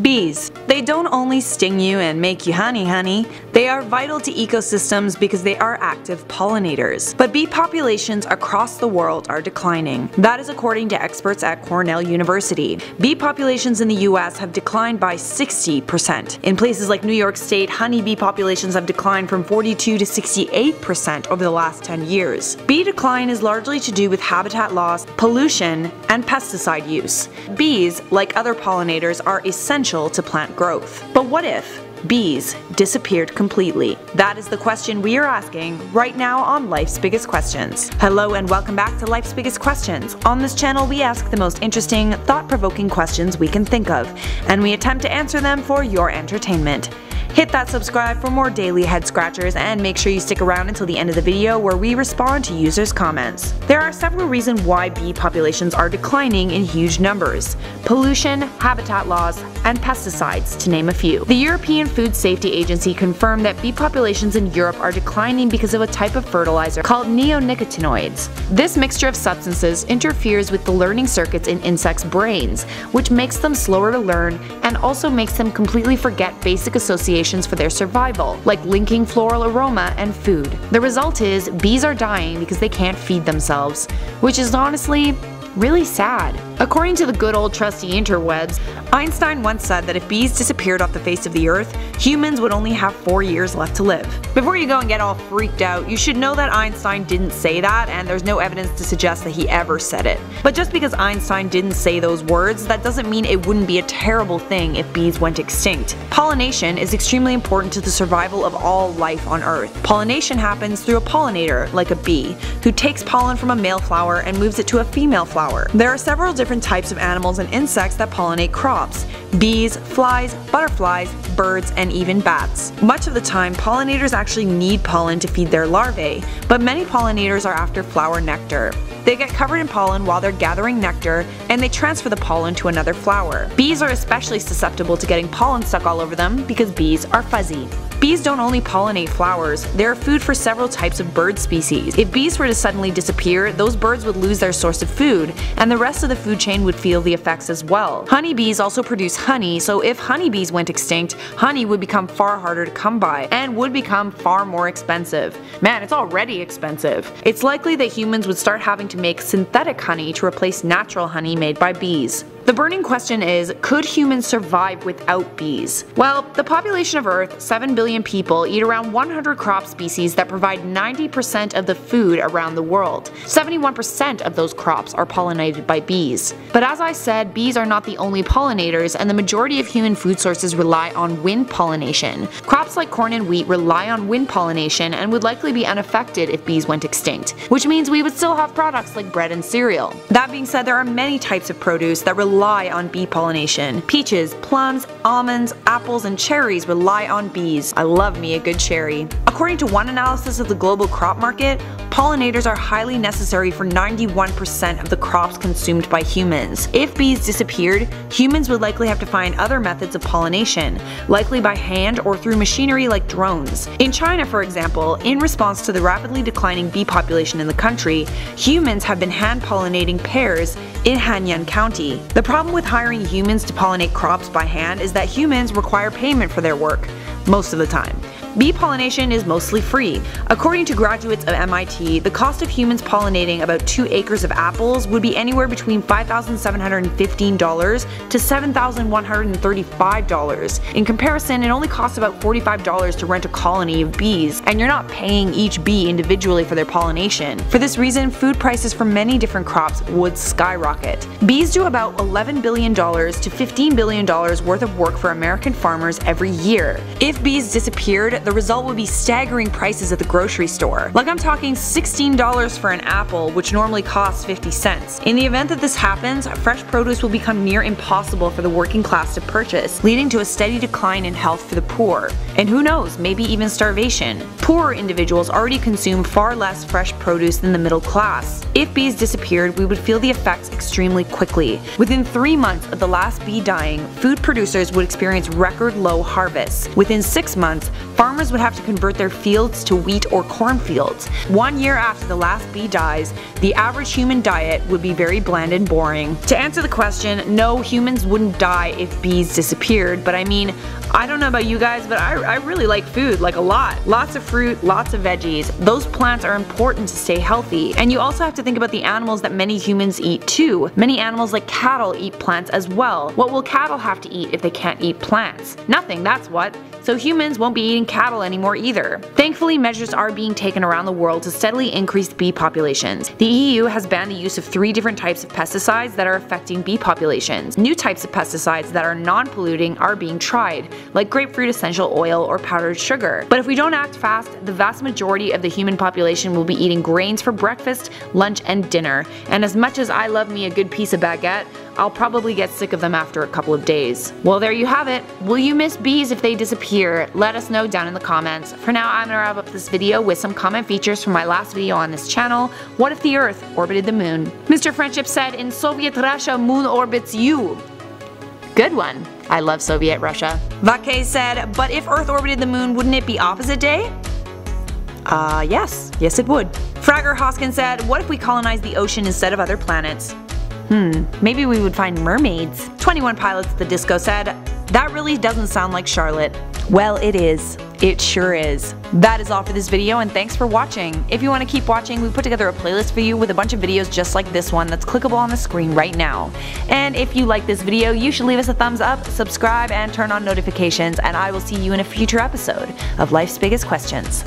Bees. They don't only sting you and make you honey honey, they are vital to ecosystems because they are active pollinators. But bee populations across the world are declining. That is according to experts at Cornell University. Bee populations in the US have declined by 60%. In places like New York State, honeybee populations have declined from 42 to 68% over the last 10 years. Bee decline is largely to do with habitat loss, pollution, and pesticide use. Bees, like other pollinators, are essential to plant growth. But what if bees disappeared completely? That is the question we are asking right now on Life's Biggest Questions. Hello and welcome back to Life's Biggest Questions. On this channel we ask the most interesting, thought-provoking questions we can think of, and we attempt to answer them for your entertainment. Hit that subscribe for more daily head scratchers and make sure you stick around until the end of the video where we respond to users' comments. There are several reasons why bee populations are declining in huge numbers. Pollution, habitat loss, and pesticides, to name a few. The European Food Safety Agency confirmed that bee populations in Europe are declining because of a type of fertilizer called neonicotinoids. This mixture of substances interferes with the learning circuits in insects' brains, which makes them slower to learn and also makes them completely forget basic associations for their survival, like linking floral aroma and food. The result is bees are dying because they can't feed themselves, which is honestly really sad. According to the good old trusty interwebs, Einstein once said that if bees disappeared off the face of the earth, humans would only have 4 years left to live. Before you go and get all freaked out, you should know that Einstein didn't say that and there's no evidence to suggest that he ever said it. But just because Einstein didn't say those words, that doesn't mean it wouldn't be a terrible thing if bees went extinct. Pollination is extremely important to the survival of all life on earth. Pollination happens through a pollinator, like a bee, who takes pollen from a male flower and moves it to a female flower. There are several different different types of animals and insects that pollinate crops bees, flies, butterflies, birds, and even bats. Much of the time, pollinators actually need pollen to feed their larvae, but many pollinators are after flower nectar. They get covered in pollen while they're gathering nectar, and they transfer the pollen to another flower. Bees are especially susceptible to getting pollen stuck all over them because bees are fuzzy. Bees don't only pollinate flowers, they are food for several types of bird species. If bees were to suddenly disappear, those birds would lose their source of food, and the rest of the food chain would feel the effects as well. Honeybees also produce honey, so if honeybees went extinct, honey would become far harder to come by, and would become far more expensive. Man, it's already expensive. It's likely that humans would start having to make synthetic honey to replace natural honey made by bees. The burning question is, could humans survive without bees? Well, the population of Earth, 7 billion people, eat around 100 crop species that provide 90% of the food around the world. 71% of those crops are pollinated by bees. But as I said, bees are not the only pollinators and the majority of human food sources rely on wind pollination. Crops like corn and wheat rely on wind pollination and would likely be unaffected if bees went extinct, which means we would still have products like bread and cereal. That being said, there are many types of produce that rely rely on bee pollination. Peaches, plums, almonds, apples, and cherries rely on bees. I love me a good cherry. According to one analysis of the global crop market, pollinators are highly necessary for 91% of the crops consumed by humans. If bees disappeared, humans would likely have to find other methods of pollination, likely by hand or through machinery like drones. In China, for example, in response to the rapidly declining bee population in the country, humans have been hand pollinating pears in Hanyuan County. The problem with hiring humans to pollinate crops by hand is that humans require payment for their work, most of the time. Bee pollination is mostly free. According to graduates of MIT, the cost of humans pollinating about 2 acres of apples would be anywhere between $5,715 to $7,135. In comparison, it only costs about $45 to rent a colony of bees, and you're not paying each bee individually for their pollination. For this reason, food prices for many different crops would skyrocket. Bees do about $11 billion to $15 billion worth of work for American farmers every year. If bees disappeared, the result would be staggering prices at the grocery store. Like I'm talking $16 for an apple, which normally costs 50 cents. In the event that this happens, fresh produce will become near impossible for the working class to purchase, leading to a steady decline in health for the poor. And who knows, maybe even starvation. Poorer individuals already consume far less fresh produce than the middle class. If bees disappeared, we would feel the effects extremely quickly. Within three months of the last bee dying, food producers would experience record low harvests. Within six months, farmers farmers would have to convert their fields to wheat or corn fields. One year after the last bee dies, the average human diet would be very bland and boring. To answer the question, no, humans wouldn't die if bees disappeared, but I mean, I don't know about you guys, but I, I really like food, like a lot. Lots of fruit, lots of veggies. Those plants are important to stay healthy. And you also have to think about the animals that many humans eat too. Many animals like cattle eat plants as well. What will cattle have to eat if they can't eat plants? Nothing, that's what so humans won't be eating cattle anymore either. Thankfully, measures are being taken around the world to steadily increase bee populations. The EU has banned the use of three different types of pesticides that are affecting bee populations. New types of pesticides that are non-polluting are being tried, like grapefruit essential oil or powdered sugar. But if we don't act fast, the vast majority of the human population will be eating grains for breakfast, lunch, and dinner. And as much as I love me a good piece of baguette, I'll probably get sick of them after a couple of days. Well there you have it. Will you miss bees if they disappear? Let us know down in the comments. For now I'm gonna wrap up this video with some comment features from my last video on this channel. What if the earth orbited the moon? Mr. Friendship said, in Soviet Russia moon orbits you. Good one. I love Soviet Russia. Vake said, but if Earth orbited the moon, wouldn't it be opposite day? Uh, yes. Yes it would. Fragger Hoskin said, what if we colonized the ocean instead of other planets? Hmm, maybe we would find mermaids. 21 Pilots at the Disco said, that really doesn't sound like Charlotte. Well, it is. It sure is. That is all for this video and thanks for watching. If you want to keep watching, we put together a playlist for you with a bunch of videos just like this one that's clickable on the screen right now. And if you like this video, you should leave us a thumbs up, subscribe, and turn on notifications, and I will see you in a future episode of Life's Biggest Questions.